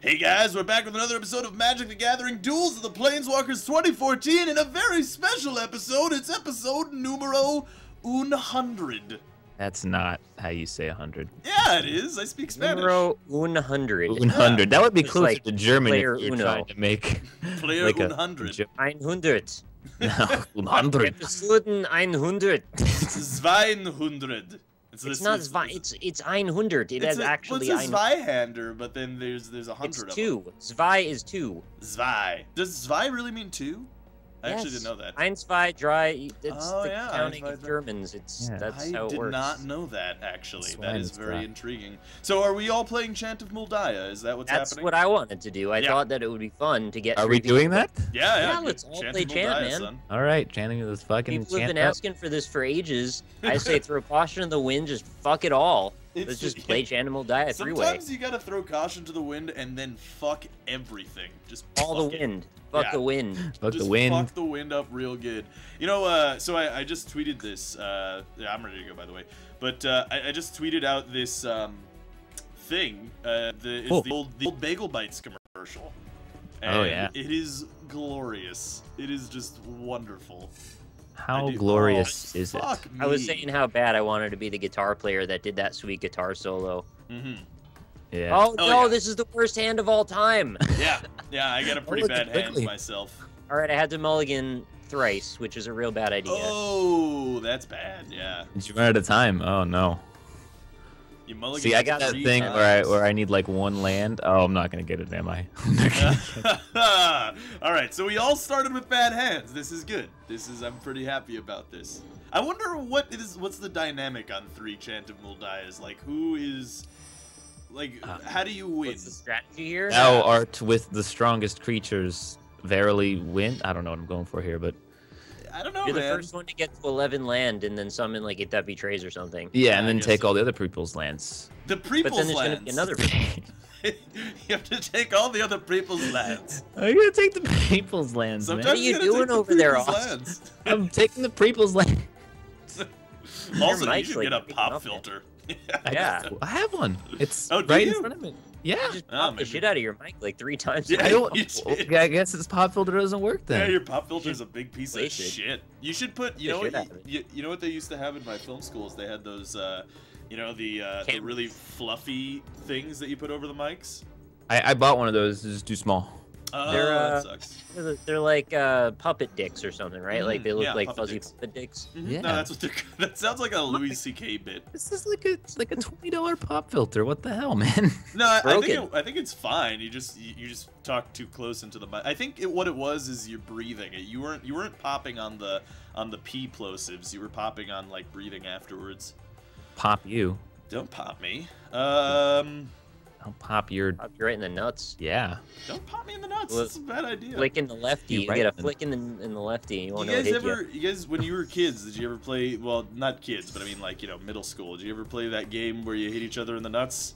Hey guys, we're back with another episode of Magic the Gathering Duels of the Planeswalkers 2014 and a very special episode. It's episode numero 100. That's not how you say 100. Yeah, it is. I speak Spanish. Numero 100. 100. That would be It's closer like to German if player you're uno. trying to make Player like 100. Ge- 100. no, 100. Episode 100. Zweinhundred. It's, It's not Zwei, it's it's 100. It has a, actually What's a Zweihander, but then there's there's a It's hundred of them. two. Zwei is two. Zwei. Does Zwei really mean two? I actually didn't know that. Ein, zwei, drei. It's Oh, the yeah, counting zwei, of. Germans. It's Yeah. that's I how it works. I did not know that actually. That is very Schweinsteiger. intriguing. So are we all playing Chant of Mul Daya? Is that what's That's happening? That's what I wanted to do. I Yeah. thought that it would be fun to get. Are we doing that? Yeah, yeah. Yeah, let's all Chant play Chant, Mul Daya, man. son. All right, chanting this fucking People have been up. asking for this for ages. I say throw caution in the wind, just fuck it all. It's Let's just just- play Chanimal Die three way. Sometimes you gotta throw caution to the wind and then fuck everything. Just All the fuck it. Wind. Fuck Yeah. the wind. Fuck just the wind. fuck the wind up real good. You know, uh, so I, I just tweeted this. Uh, yeah, I'm ready to go, by the way. But uh, I, I just tweeted out this um, thing. Uh, the, it's Oh. the, old, the old Bagel Bites commercial. Oh, yeah. It is glorious. It is just wonderful. How glorious oh, is it? fuck I was saying how bad I wanted to be the guitar player that did that sweet guitar solo. Mhm. Yeah. Oh, Oh, no, yeah. this is the worst hand of all time. Yeah, yeah, I got a pretty look at bad hand Quigley. myself. all right, I had to mulligan thrice, which is a real bad idea. Oh, that's bad. Yeah. Did you run out of time? Oh no. You mulligan See, I got that three thing where I where I need like one land. Oh, I'm not gonna get it, am I? I'm not gonna get it. all right, so we all started with bad hands. This is good. This is I'm pretty happy about this. I wonder what is what's the dynamic on three Chant of Mul Dayas? Like who is like Uh, how do you win? What's the strategy here? Thou art with the strongest creatures. Verily win. I don't know what I'm going for here, but I don't know, You're the first one to get to 11 land and then summon like it that betrays or something. yeah, Yeah, and then take so. all the other people's lands. The people's But then there's lands. gonna be another. you have to take all the other people's lands. I'm gonna take the people's lands, Sometimes man. are you gotta doing take the over there, Austin? I'm taking the people's land. also, you should like, get a pop filter. man. Filter. Yeah. I have one. It's Oh, right you? in front of me. Yeah. You just Oh, the shit out of your mic like three times. Yeah, I don't. you. I guess this pop filter doesn't work then. Yeah, your pop filter is a big piece of shit. You should put, you The know what, out of it. you, you know what they used to have in my film schools? They had those, uh, you know, the uh, the really fluffy things that you put over the mics. I, I bought one of those. It's just too small. Oh, They're, that uh, sucks. They're, they're like uh, puppet dicks or something, right? Like they look yeah, like puppet fuzzy dicks. puppet dicks. Mhm. yeah. No, that's what they're. That sounds like a Louis C.K. bit. This is like a it's like a twenty dollar pop filter. What the hell, man? No, I, I think it, I think it's fine. You just you, you just talk too close into the mic. I think it, what it was is you're breathing. You weren't you weren't popping on the on the P plosives. You were popping on like breathing afterwards. Pop you. Don't pop me. Um, I'll pop your. Pop you right in the nuts. Yeah. don't pop me in the nuts. Well, That's a bad idea. Flick in the lefty. You You right get a then. flick in the in the lefty. and You you won't know it guys hit ever, you. you guys, when you were kids, did you ever play? Well, not kids, but I mean, like you know, middle school. Did you ever play that game where you hit each other in the nuts?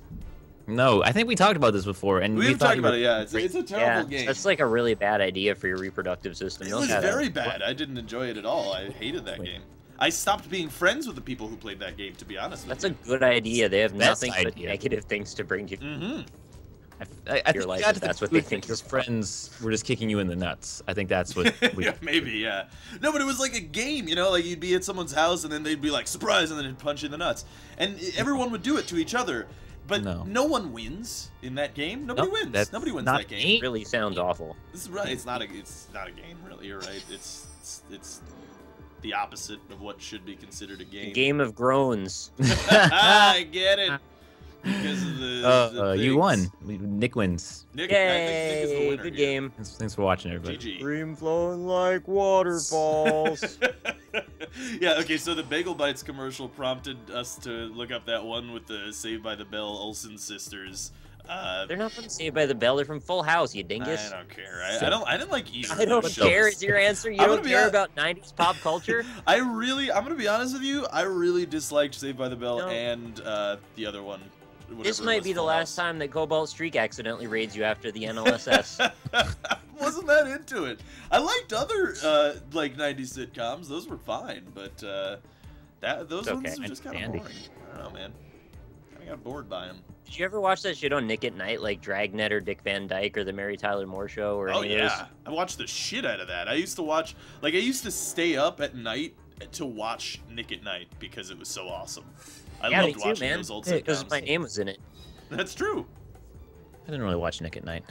No, I think we talked about this before, and we, We've thought talked about were- it. Yeah, it's, it's a Yeah, terrible game. that's like a really bad idea for your reproductive system. It was have that. very bad. I didn't enjoy it at all. I hated that Wait. game. I stopped being friends with the people who played that game. To be honest with you. That's a you. good idea. They have Best nothing but negative things to bring to you. Mm-hmm. I, I, I your think life you got if to that's what they think your friends were just kicking you in the nuts. I think that's what we. yeah, maybe, yeah. No, but it was like a game, you know, like you'd be at someone's house and then they'd be like, surprise, and then they'd punch you in the nuts. And everyone would do it to each other. But no, No. one wins in that game. Nobody Nope, wins. Nobody wins not that game. me. Really sounds awful. This is right. It's not a. It's not a game, really. You're right. It's it's, it's the opposite of what should be considered a game. Game of groans. I get it. Because of the. Uh, the uh, you things. won. Nick wins. Nick, I think Nick is the winner Good here. game. Thanks, thanks for watching, everybody. GG. Stream flowing like waterfalls. yeah, okay, so the Bagel Bites commercial prompted us to look up that one with the Saved by the Bell Olsen sisters. Uh, They're not from Saved by the Bell. They're from Full House. You dingus. I don't care. I, I don't. I didn't like either. I don't those care. shows. Is your answer? You I'm don't care hon- about '90s pop culture? I really. I'm gonna be honest with you. I really disliked Saved by the Bell No. and uh, the other one. This might be the last House. time that Cobalt Streak accidentally raids you after the NLSS. Wasn't that into it? I liked other uh, like '90s sitcoms; those were fine, but uh, that those It's ones okay. are just kind of boring. I don't know, man. I got bored by him. Did you ever watch that shit on Nick at Night, like Dragnet or Dick Van Dyke or the Mary Tyler Moore Show or Oh any of those? yeah, I watched the shit out of that. I used to watch, like, I used to stay up at night to watch Nick at Night because it was so awesome. I yeah, loved too, watching man. those old sitcoms. Because my name was in it. That's true. I didn't really watch Nick at Night.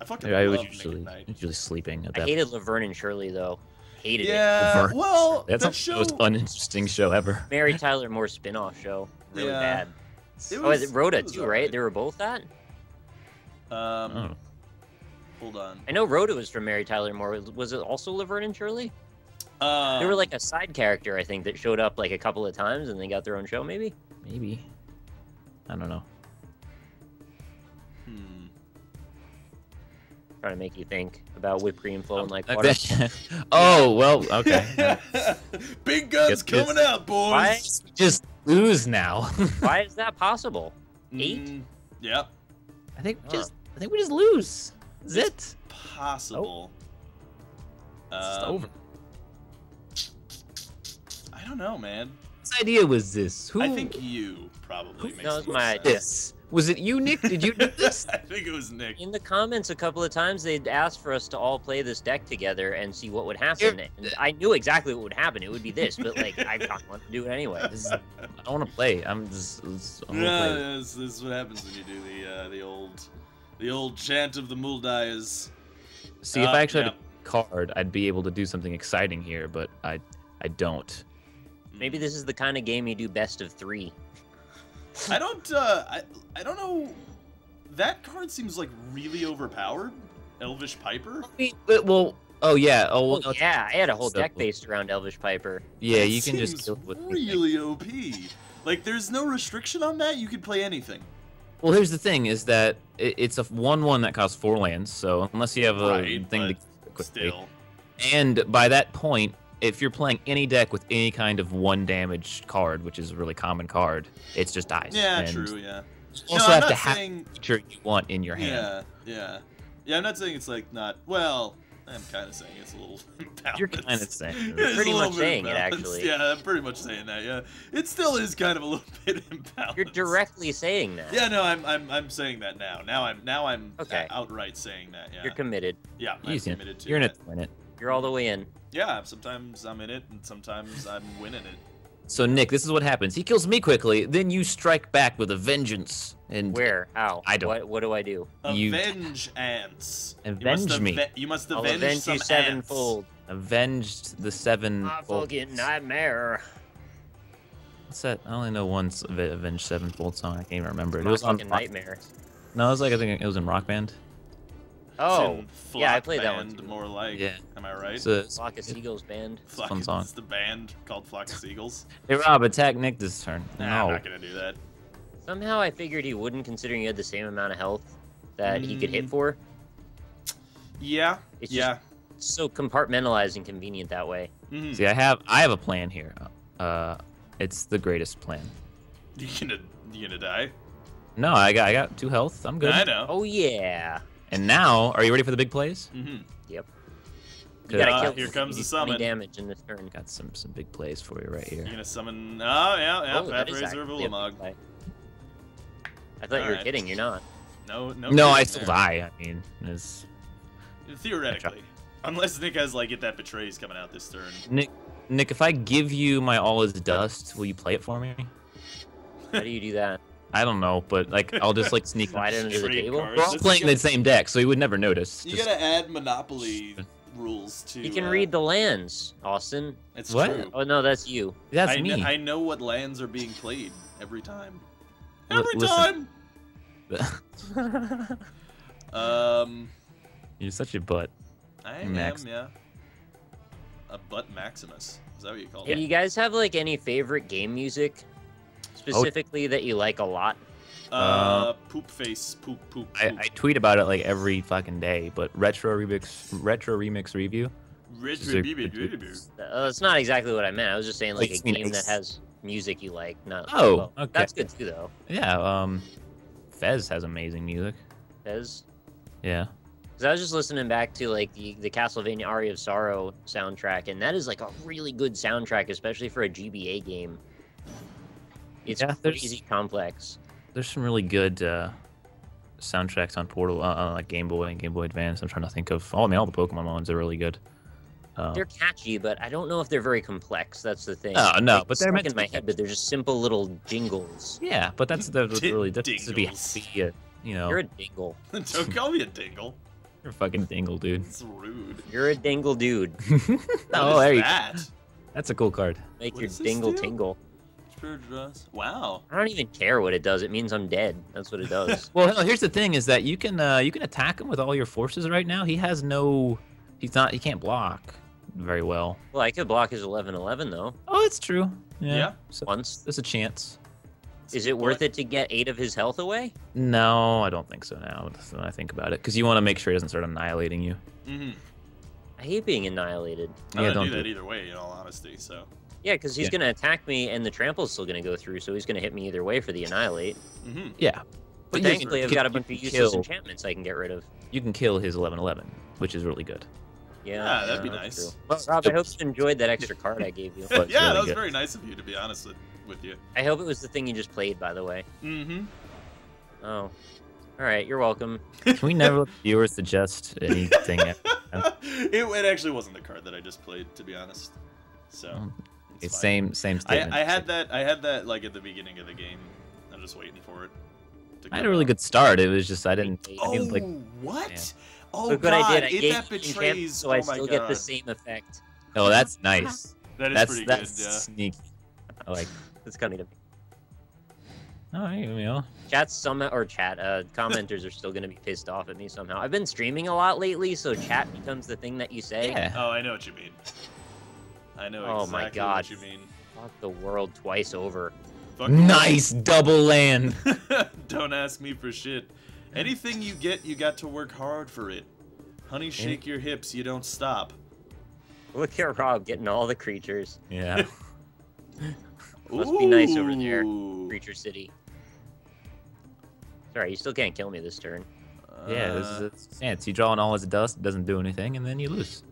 I fucking I was love Nick usually at Night. usually sleeping at that I that. hated Laverne and Shirley though. Hated it. Yeah, Laverne. well, That's that the show. most uninteresting show ever. Mary Tyler Moore spin-off show. Really Yeah. bad. It oh, was- it Rhoda it too, alright. right? They were both that. Um, Oh. hold on. I know Rhoda was from Mary Tyler Moore. Was it also Laverne and Shirley? Um, they were like a side character, I think, that showed up like a couple of times and they got their own show, maybe. Maybe. I don't know. hmm. Trying to make you think about whipped cream flowing like water. oh well, okay. Big guns Guess- guess- coming out, boys. Why? Just lose now. Why is that possible? Eight? Mm, yep, I think we just I think we just lose. That's it. possible. It's just Um, over. I don't know, man. Whose idea was this? Who? I think you probably makes No, it's more my sense. idea. this was it. You, Nick? Did you do this? I think it was Nick. In the comments, a couple of times they'd asked for us to all play this deck together and see what would happen. And I knew exactly what would happen. It would be this, but like I don't want to do it anyway. This is- I want to play. I'm just. this- I wanna Yeah, play. this, this is what happens when you do the uh, the old the old chant of the Mul Dayas. See, if Uh, I actually yeah. had a card, I'd be able to do something exciting here, but I, I don't. Maybe this is the kind of game you do best of three. I don't. Uh, I I don't know. That card seems like really overpowered. Elvish Piper. I mean, well, oh yeah, oh, well, Oh, no, yeah, I had a whole deck based around Elvish Piper. yeah. That You can just kill it with anything. really OP. Like, there's no restriction on that. You could play anything. Well, here's the thing: is that it's a one-one that costs four lands. So unless you have a Right, thing to but quickly, Still. and by that point, if you're playing any deck with any kind of one damage card, which is a really common card, it's just dies. Yeah, and true. Yeah. You also I'm have to have saying. the creature you want in your hand. Yeah, yeah, yeah. I'm not saying it's like not. Well, I'm kind of saying it's a little imbalanced. You're kind of saying. It it. is Pretty much saying it, actually. Yeah, I'm pretty much saying that. Yeah, it still is kind of a little bit imbalanced. You're directly saying that. Yeah, no, I'm, I'm, I'm saying that now. Now I'm, now I'm Okay. Uh, outright saying that. Yeah, You're committed. yeah, I'm Easy. committed to You're in it. it to win it. You're all the way in. Yeah, sometimes I'm in it, and sometimes I'm winning it. So Nick, this is what happens. He kills me quickly, then you strike back with a vengeance. And Where? How? I don't- What, what do I do? You- Avenge ants. Avenge must me. ave- You must avenge, I'll avenge, avenge some you ants. sevenfold. avenged the seven. My fold- fucking nightmare. What's that? I only know one s- of it, Avenged Sevenfold song. I can't even remember it. It was on. fucking nightmare. No, it was like I think it was in Rock Band. It's Oh, yeah, I Flock played that one too. More like. Yeah. Am I right? So it's- Flock of Seagulls band. Flock, fun song. It's the band called Flock of Seagulls. hey Rob, attack Nick this turn. Nah, I'm not gonna do that. Somehow I figured he wouldn't, considering he had the same amount of health that he could hit Mm. for. Yeah. It's yeah. It's so compartmentalized and convenient that way. Mhm. See, I have I have a plan here. Uh, it's the greatest plan. You gonna, you gonna die? No, I got I got two health. I'm good. I know. Oh yeah. And now, are you ready for the big plays? Mm-hmm. You Good. gotta Ah, kill. here comes the do 20 summon. damage in this turn. Got some some big plays for you right here. You're gonna summon. Oh yeah, yeah. Oh, that is Pathrazer of Ulamog. I thought you were Alright. kidding. You're not. No, no. No, I still there. die. I mean, it's Theoretically, unless Nick has like get that betrays coming out this turn. Nick. Nick, if I give you my all is dust, will you play it for me? How do you do that? I don't know, but like I'll just like sneak. Slide it under the table. cards. We're all playing the same deck, so he would never notice. You Just- gotta add Monopoly rules to. You can uh, read the lands, Austin. It's What? true. Oh no, that's you. That's I, me. kn- I know what lands are being played every time. L- Every listen. time. Um, You're such a butt. I Max. am yeah. A butt Maximus. Is that what you call Hey, it? do you guys have like any favorite game music, specifically that you like a lot? Uh, poop face, poop, poop, I, poop. I tweet about it like every fucking day, but retro remix retro remix review. Red- is a- red- red- red- red- Uh, that's not exactly what I meant. I was just saying like Like, a game mean that has music you like. Not Oh, well, okay. That's good too, though. Yeah, um, Fez has amazing music. Fez. Yeah. Because I was just listening back to like the the Castlevania Aria of Sorrow soundtrack, and that is like a really good soundtrack, especially for a GBA game. It's Yeah, there's- crazy complex. there's some really good uh, soundtracks on Portal, uh, uh, like Game Boy and Game Boy Advance. I'm trying to think of. Oh, I mean, all the Pokemon ones are really good. Uh, They're catchy, but I don't know if they're very complex. That's the thing. No, no, Like, but they're stuck meant in my head. But they're just simple little jingles. yeah, but that's the what's really that's to be dingles. happy. uh, You know, You're you're, a dingle. Don't call me a dingle. You're a fucking dingle, dude. It's rude. You're a dingle dude. Oh, is there you. that? That's a cool card. Make What your dingle do? tingle. Spirit draws. Wow. I don't even care what it does. It means I'm dead. That's what it does. Well, hell, here's the thing: is that you can uh, you can attack him with all your forces right now. He has no, he's not, he can't block very well. well, I could block his 11-11 though. Oh, it's true. Yeah. Yeah. So Once. there's a chance. Is it worth it to get eight of his health away? No, I don't think so now. When I think about it, because you want to make sure he doesn't start annihilating you. Mm-hmm. I hate being annihilated. I'm Yeah, gonna do don't that do- either way, in all honesty. So. Yeah, because he's Yeah. gonna attack me, and the trample's is still gonna go through, so he's gonna hit me either way for the annihilate. Mm-hmm. Yeah. But you can thankfully, I've got a bunch of useless kill- enchantments I can get rid of. You can kill his 1111, which is really good. Yeah, Yeah, that'd be nice. true. Well, Rob, I hope you enjoyed that extra card I gave you. Yeah, really that was good. very nice of you, to be honest with, with you. I hope it was the thing you just played, by the way. Mm-hmm. Oh, all right, you're welcome. Can we never let viewers suggest anything? it, it actually wasn't the card that I just played, to be honest. So. Um, it's it's same same I, statement. I had that. I had that like at the beginning of the game. I'm just waiting for it. to I had a really out. good start. It was just I didn't. I Oh, didn't like. what? Yeah. Oh Look god! I did. I it that you enchantments, betrays. so I oh my still god. get the same effect. Oh, that's nice. That is that's pretty that's good. Yeah. sneaky. I like. It's coming to me. Oh, you know. Chat some or chat uh, commenters are still gonna be pissed off at me somehow. I've been streaming a lot lately, so chat becomes the thing that you say. Yeah. Oh, I know what you mean. I know Oh exactly my God. what you mean. Fuck the world twice over. Fuck Nice double land. Don't ask me for shit. Anything you get, you got to work hard for it. Honey, shake your hips. You don't stop. Look at Rob getting all the creatures. Yeah. Must be nice over there. Creature City. Sorry, you still can't kill me this turn. Yeah, this Uh, is a chance. You draw in All Is Dust, it doesn't do anything, and then you lose.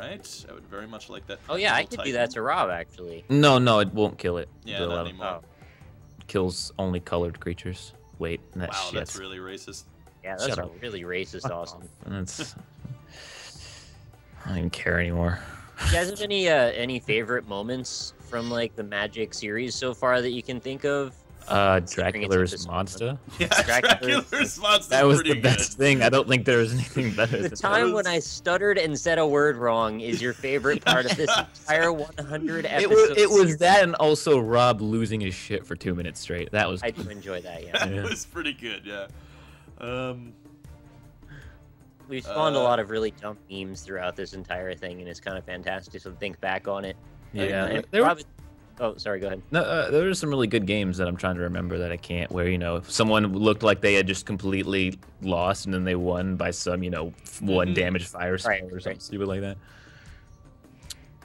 All right. I would very much like that. Oh yeah, I Primal could do that to Rob actually. No, no, it won't kill it. Yeah, The not 11 anymore. Kills only colored creatures. Wait, that's Wow, shit. that's really racist. Yeah, that's Shut a up. really racist Fuck awesome. off. And it's. I don't even care anymore. You guys have any uh, any favorite moments from like the Magic series so far that you can think of? Uh, Dracula's monster. Yeah, Dracula's- Dracula's monster. That was the best good. thing. I don't think there was anything better. The than time that. when I stuttered and said a word wrong is your favorite part of this entire 100 It was, it was that, and also Rob losing his shit for two minutes straight. That was. I do enjoy that. Yeah, That Yeah. was pretty good. Yeah. Um. we've spawned a Uh, lot of really dumb memes throughout this entire thing, and it's kind of fantastic to think back on it. yeah, And there were, Rob- Oh, sorry. Go ahead. no, uh, there were some really good games that I'm trying to remember that I can't. Where you know, if someone looked like they had just completely lost, and then they won by some you know one Mhm. damage fire spell Right, or right. something stupid like that.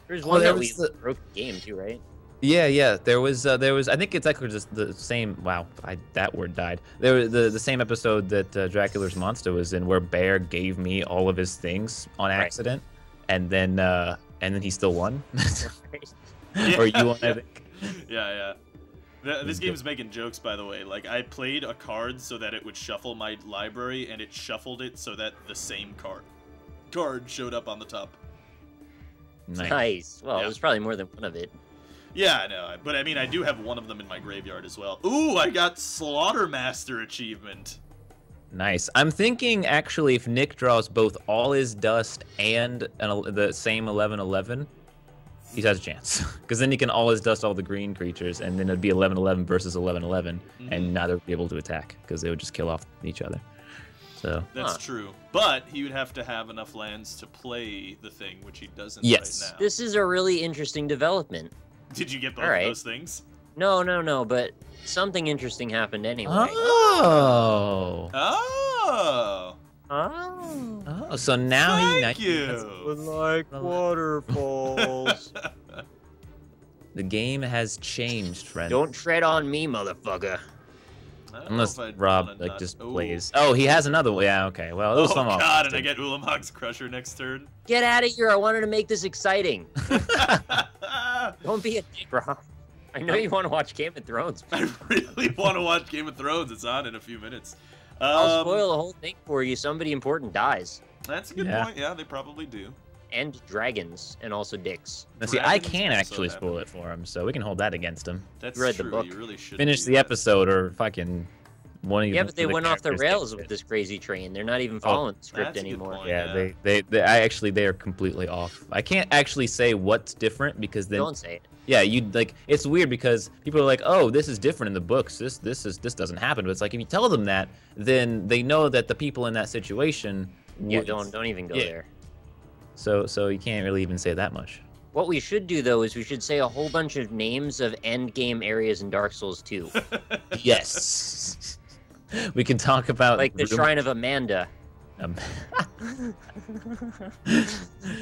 There's one there that we was the- broke the game too, right? Yeah, yeah. There was, uh, there was. I think it's actually just the same. Wow, I, that word died. There was the the same episode that uh, Dracula's monster was in, where Baer gave me all of his things on Right. accident, and then uh, and then he still won, Yeah, or you won. I yeah. Yeah, yeah. Th- This Okay. game's making jokes, by the way. Like, I played a card so that it would shuffle my library, and it shuffled it so that the same card card showed up on the top. Nice. Nice. Well, Yeah. was probably more than one of it. Yeah, I know. But I mean, I do have one of them in my graveyard as well. Ooh, I got Slaughtermaster achievement. Nice. I'm thinking actually, if Nick draws both All Is Dust and an, the same 11-11, he has a chance. Because then he can always dust all the green creatures, and then it'd be 11-11 versus 11-11, Mhm. and neither would be able to attack because they would just kill off each other. So That's Huh. true. But he would have to have enough lands to play the thing, which he doesn't Yes. right now. This is a really interesting development. Did you get both Alright. of those things? No, no, no, but something interesting happened anyway. Oh. Oh! Oh. Oh, so now he Thank ni- you! like waterfalls. the game has changed, friend. Don't tread on me, motherfucker. I don't know Unless Rob like just Ooh. plays. Oh, he has another one. Yeah, okay. Well, it was Oh some god, and I get Ulamog's Crusher next turn. Get out of here. I wanted to make this exciting. Don't be a dick, Rob. I know you want to watch Game of Thrones. I really want to watch Game of Thrones. It's on in a few minutes. I'll Um, spoil the whole thing for you. Somebody important dies. That's a good Yeah. point. Yeah, they probably do. And dragons, and also dicks. Now, see, I can actually happen. spoil it for him, so we can hold that against him. That's read the true. book. You really should Finish the that. episode or fucking one of Yeah, but they went off the rails with this crazy train. They're not even Oh, following the script that's a good anymore. point. Yeah, Yeah. They, they, they, I actually, they are completely off. I can't actually say what's different because then, Don't say it. Yeah, you like, it's weird because people are like, oh, this is different in the books. This, this is, this doesn't happen. But it's like if you tell them that, then they know that the people in that situation. Yeah, don't don't even go Yeah. there. So, so you can't really even say that much. What we should do though is we should say a whole bunch of names of end game areas in Dark Souls 2, Yes. we can talk about like the Shrine of Amana. Um,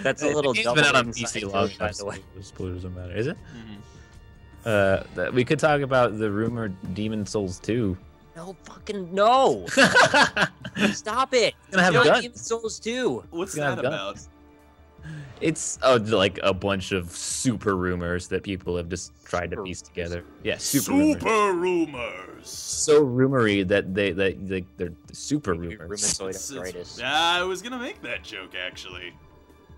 That's a The little game's double been out on inside PC joke, long by the way. so Spoilers don't matter, is it? Mhm. Uh, we could talk about the rumored Demon Souls 2. No fucking no! Stop it! gonna have Not guns. Demon Souls 2. What's that about? guns. It's uh, like a bunch of super rumors that people have just tried to piece together. Yeah, super, rumors. Super rumors. So rumory that they that they, they're super rumors. Rheumatoid It's- it's- arthritis. Yeah, I was gonna make that joke actually.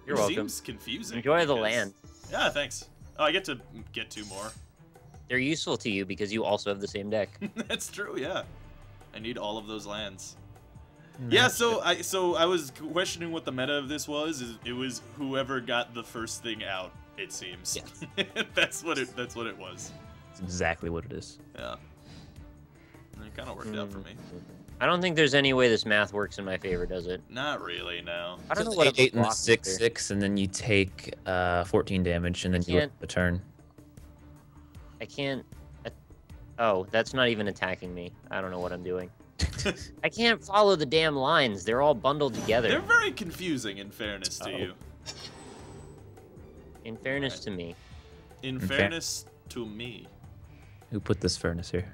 You're it welcome. Seems confusing. Enjoy the land. Yeah, thanks. Oh, I get to get two more. They're useful to you because you also have the same deck. That's true. Yeah, I need all of those lands. And Yeah, so I so I was questioning what the meta of this was. Is it was whoever got the first thing out. It seems. Yes. that's what it. That's what it was. That's exactly what it is. Yeah. And it kind of worked out for me. I don't think there's any way this math works in my favor, does it? Not really. No. I don't So know what eight, eight and six is. six, and then you take uh 14 damage, and then you can't- turn. I can't. I- Oh, that's not even attacking me. I don't know what I'm doing. I can't follow the damn lines. They're all bundled together. They're very confusing. In fairness to Oh. you. In fairness to me. In fair- fairness to me. Who put this furnace here?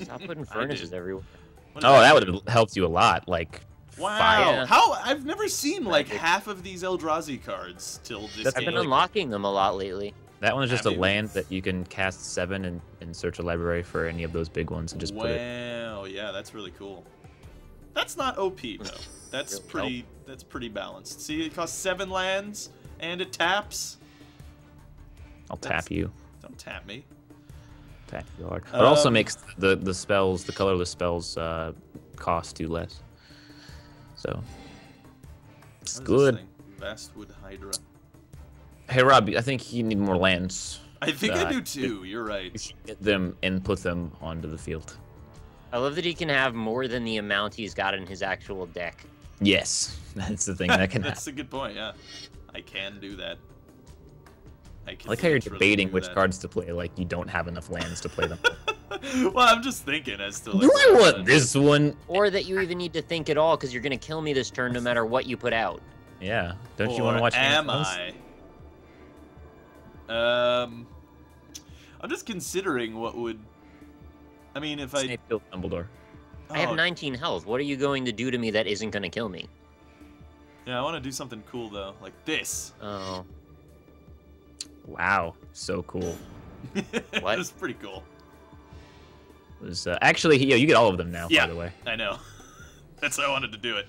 Stop putting furnaces everywhere. What Oh, that would have helped you a lot. Like Wow. five. Yeah. How I've never seen like half of these Eldrazi cards till this That's I've game. been unlocking them a lot lately. That one is just a Have you? land that you can cast seven and, and search a library for any of those big ones and just wow, put it. Yeah, that's really cool. That's not OP though. That's Really? pretty. That's pretty balanced. See, it costs seven lands and it taps. I'll That's- tap you. Don't tap me. Tap you hard. It also Um, makes the the spells, the colorless spells, uh, cost two less. So it's What is this good. thing? Vastwood Hydra. Hey Rob, I think you need more lands. I think Uh, I do too. You're right. You should get them and put them onto the field. I love that he can have more than the amount he's got in his actual deck. Yes, that's the thing that can happen. That's a good point. Yeah, I can do that. I I can like how you're debating which that. cards to play. Like you don't have enough lands to play them. well, I'm just thinking as to like. Do I want one- this one? Or that you even need to think at all because you're going to kill me this turn no matter what you put out. Yeah. Don't you want to watch? Game Am I? Um, I'm just considering what would. I mean, if I. Snape killed Dumbledore. I have oh, 19 health. What are you going to do to me that isn't going to kill me? Yeah, I want to do something cool though, like this. Oh. Wow, so cool. What? It's pretty cool. It was uh, actually yeah, you get all of them now. Yeah. By the way. I know. That's how I wanted to do it.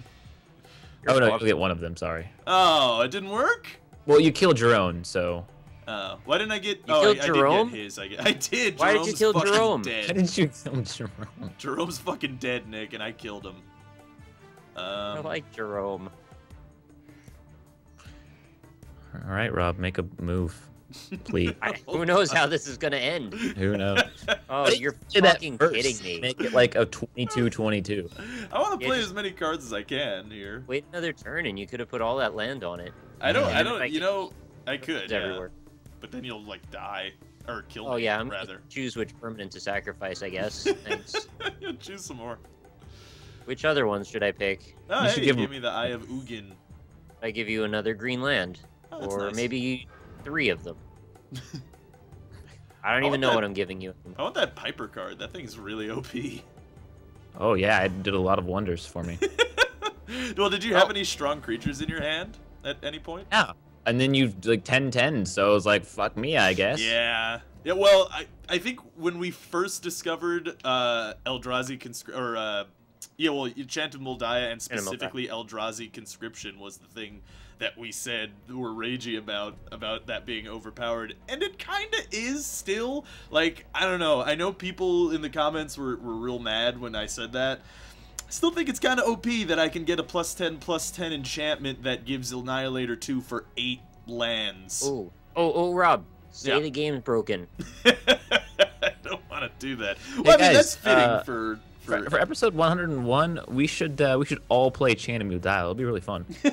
Oh no, you welcome. get one of them. Sorry. Oh, it didn't work. Well, you killed your own, so. Uh, why didn't I get? You oh, killed I, I Jerome? did get his. I, get, I did. Why did you kill Jerome? How Dead. did you kill Jerome? Jerome's fucking dead, Nick, and I killed him. I Um, like Jerome. All right, Rob, make a move, please. I, who knows how this is going to end? Who knows? Oh, you're you say that fucking kidding me. Make it like a 22-22. I want to play just- as many cards as I can here. Wait another turn and you could have put all that land on it. I don't. I don't. I You know, I could. Yeah, everywhere. But then you'll like die or kill Oh me. yeah, I'm rather. choose which permanent to sacrifice, I guess. Thanks. Yeah, Choose some more. which other ones should I pick? Oh, You hey, should you give gave me the Eye of Ugin. I give you another green land, Oh, or nice. maybe three of them. I don't I even know that- what I'm giving you. I want that Piper card. That thing's really OP. Oh yeah, it did a lot of wonders for me. well, did you have Oh. any strong creatures in your hand at any point? yeah. And then you like 10-10, so it was like fuck me, I guess. Yeah, Yeah, well, I, I think when we first discovered uh, Eldrazi conscri- or uh, yeah, well, Enchanted Moldaya and Moldaya. specifically Eldrazi conscription was the thing that we said were ragey about about that being overpowered, and it kind of is still. Like I don't know. I know people in the comments were were real mad when I said that. I still think it's kind of OP that I can get a plus 10 plus 10 enchantment that gives Annihilator 2 for 8 lands. Oh, oh, oh, Rob. Say Yeah. the game's broken. I don't want to do that. Well, I mean guys, that's fitting uh, for for, For, for episode 101, we should uh, we should all play Chanemu Dial. It'll be really fun.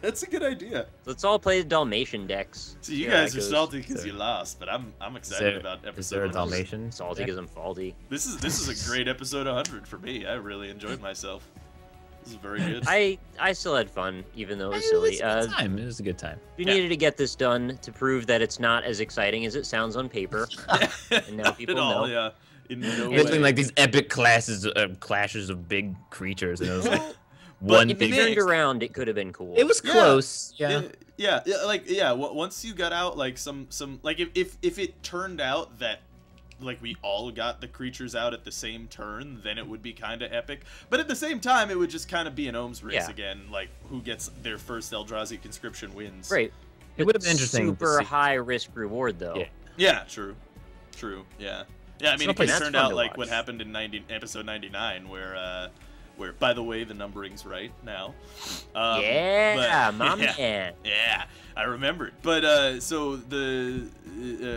that's a good idea. Let's all play the Dalmatian decks. So you See guys are goes. salty because you lost, but I'm I'm excited there, about is episode. there a 100. Dalmatian? Salty because I'm faulty. This is this is a great episode 100 for me. I really enjoyed myself. This is very good. I I still had fun, even though it was It was silly. a Uh, time. It was a good time. we Yeah. needed to get this done to prove that it's not as exciting as it sounds on paper. and now people at all, know. yeah. In no It's way. been like these epic classes, uh, clashes of big creatures, and it was like one If you big. turned around, it could have been cool. It was close. Yeah. yeah, yeah, yeah, like yeah. Once you got out, like some some like if if if it turned out that like we all got the creatures out at the same turn, then it would be kind of epic. But at the same time, it would just kind of be an Ohms race Yeah. again. Like who gets their first Eldrazi conscription wins. Great. It would have been interesting. Super high risk reward though. Yeah. Yeah, true, true. Yeah, yeah. I mean, it Someplace- could That's turned out like watch. what happened in 90, episode ninety nine, where. uh where, by the way, the numbering's right now. Um, yeah, but- my yeah. Yeah, I remembered. But uh, so the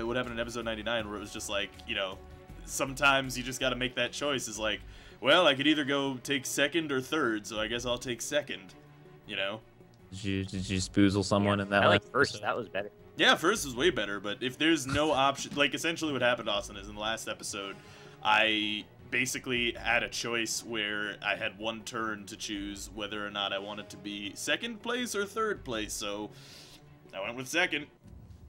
uh, what happened in episode 99 where it was just like, you know, sometimes you just got to make that choice is like, well, I could either go take second or third, so I guess I'll take second, you know. Did you did you spoozle someone Yeah, in that? I like first. episode? That was better. Yeah, first was way better, but if there's no option, like essentially what happened, Austin, is in the last episode, I basically had a choice where I had one turn to choose whether or not I wanted to be second place or third place, so I went with second.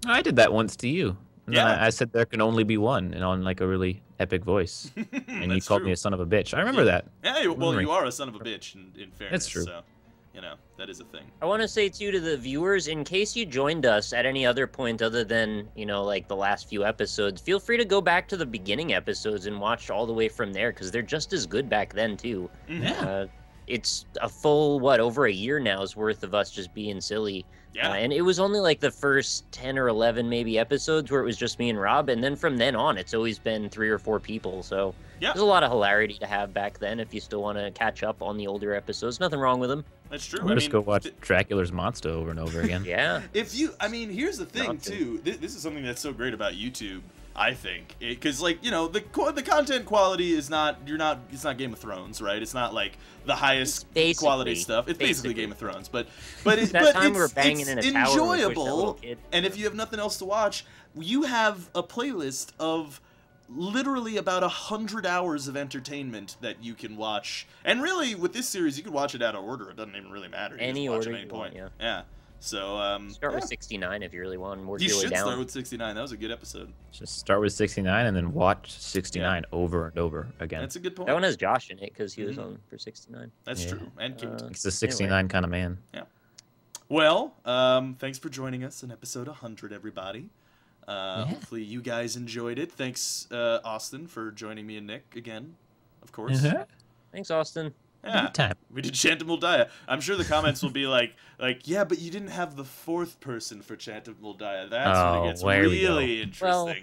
I did that once to you. And Yeah. I, said there can only be one, and on like a really epic voice, and you called true. me a son of a bitch. I remember that. Yeah, well, you are a son of a bitch. In, in fairness, true. So, you know that is a thing. I want to say too to the viewers, in case you joined us at any other point other than you know like the last few episodes, feel free to go back to the beginning episodes and watch all the way from there because they're just as good back then too. Mhm. Uh, it's a full what over a year now's worth of us just being silly. Yeah, Uh, and it was only like the first 10 or 11 maybe episodes where it was just me and Rob. And then from then on, it's always been three or four people. So Yeah. there's a lot of hilarity to have back then if you still want to catch up on the older episodes. Nothing wrong with them. that's true. I'm I just mean, go watch th- Dracula's Monster over and over again. Yeah. If you, I mean, here's the thing Nonsense. too. Th- this is something that's so great about YouTube. I think. Because like you know the the content quality is not you're not it's not Game of Thrones right? It's not like the highest quality stuff. It's basically, basically. Game of Thrones but but it, but it's, we were banging it's in a and we pushed that little enjoyable and if you have nothing else to watch you have a playlist of literally about a hundred hours of entertainment that you can watch. And really with this series you could watch it out of order. It doesn't even really matter. You Any order at any you want, point yeah. yeah so um Start yeah. with 69 if you really want. more. you should down. start with 69 that was a good episode Just start with 69 and then watch 69 over and over again. that's a good point that one has Josh in it because he was Mhm. on for 69. that's Yeah. true and Kate. Uh, He's a 69 kind of man. Yeah. Well, um, thanks for joining us in episode 100, everybody. Uh, Yeah. Hopefully, you guys enjoyed it. Thanks, uh, Austin, for joining me and Nick again, of course. Uh-huh. Thanks, Austin. Yeah, Good time. we did Chantum Moldaya. I'm sure the comments will be like, like, yeah, but you didn't have the fourth person for Chantum Moldaya. That's when Oh, it gets where really interesting. Well,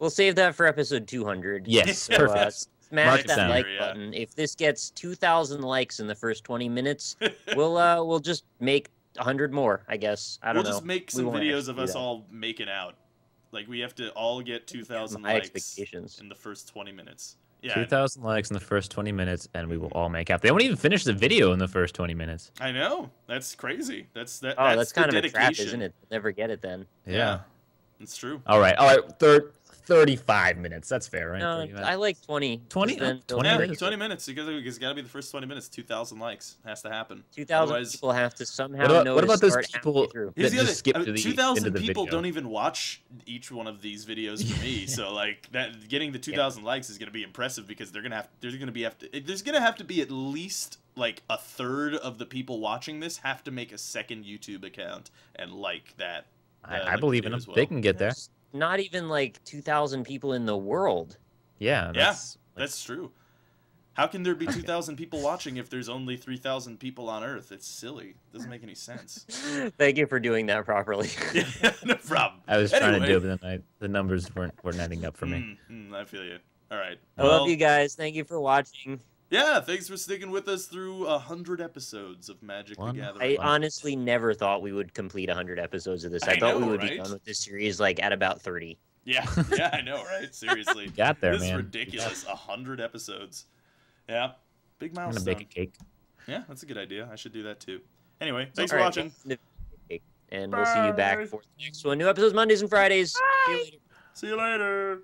We'll save that for episode 200. Yes, So, uh, perfect. smash Mark that down. like Yeah. button. If this gets 2,000 likes in the first 20 minutes, we'll uh we'll just make 100 more. I guess. I we'll don't know. just make some won't videos of us that. all making out. Like we have to all get 2,000 likes expectations. in the first 20 minutes. Yeah, 2,000 likes in the first 20 minutes, and we will all make out. They won't even finish the video in the first 20 minutes. I know. That's crazy. That's that. Oh, that's, that's, kind of a dedication. trap, isn't it? Never get it then. Yeah. It's true. All right. All right. Thir- 35 minutes. That's fair, right? No, I like 20. 20? 'cause then Oh, 20 Yeah, minutes. it. 20 minutes. You gotta, it's got to be the first 20 minutes. 2,000 likes has to happen. 2,000 Otherwise- people have to somehow What about- know what about those people- halfway through. Here's That the other. just skip I mean, to the 2,000 end of the people video. don't even watch each one of these videos for me. so like that, getting the 2,000 likes is gonna be impressive because they're gonna have. There's gonna be have to. There's gonna have to be at least like a third of the people watching this have to make a second YouTube account and like that. uh, I, I believe in them. well. They can get there. Just not even like 2,000 people in the world. Yeah, Yeah. that's That's true. How can there be 2,000 people watching if there's only 3,000 people on Earth? It's silly. It Doesn't make any sense. Thank you for doing that properly. yeah, no problem. I was trying to do it, but then I, the numbers weren't weren't adding up for me. Mm, mm, I feel you. All right. I love you guys. Thank you for watching. Yeah, thanks for sticking with us through a hundred episodes of Magic One the Gathering. I honestly never thought we would complete a 100 episodes of this. I, I thought we know, would be done with this series like at about 30. Yeah, yeah, I know, right? Seriously. Got there, this man. is ridiculous. A hundred episodes. Yeah. Big I'm gonna milestone. bake a cake. Yeah, that's a good idea. I should do that too. Anyway, thanks All for right, watching. And we'll see you back for the next one. New episodes Mondays and Fridays. See you later. See you later.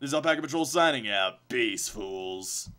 This is Alpaca Patrol signing out. Peace, fools.